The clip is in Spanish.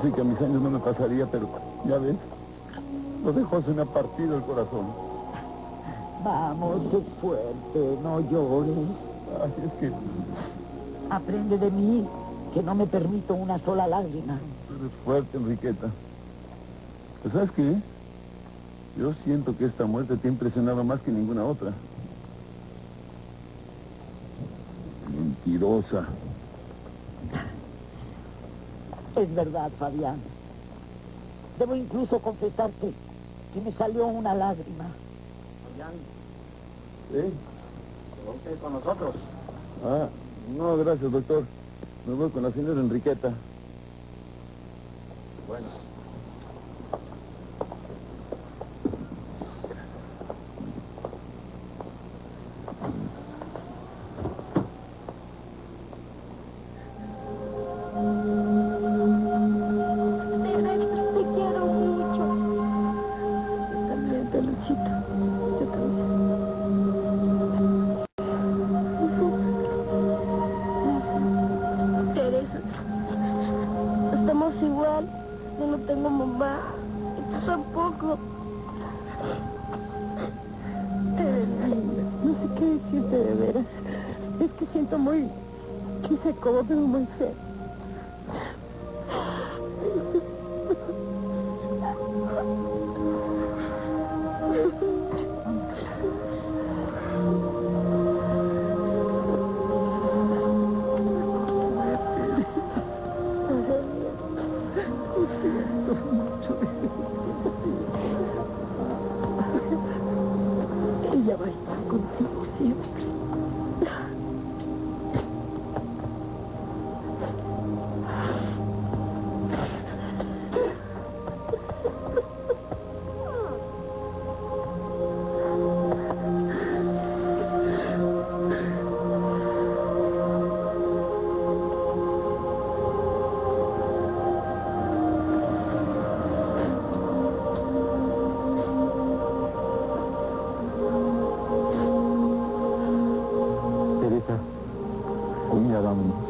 Pensé que a mis años no me pasaría, pero ya ves, lo dejó se me ha partido el corazón. Vamos, sé fuerte, no llores. Así es que Aprende de mí que no me permito una sola lágrima. eres fuerte, Enriqueta. Pues, ¿sabes qué? Yo siento que esta muerte te ha impresionado más que ninguna otra. Mentirosa. Es verdad, Fabián. Debo incluso confesarte que me salió una lágrima. ¿Eh? usted con nosotros? Ah, no, gracias, doctor. Me voy con la señora Enriqueta. Bueno. Igual. Yo no tengo mamá. Y tú tampoco. No sé qué decirte de veras. Es que siento muy... Quise como muy feo. Erinnerungen.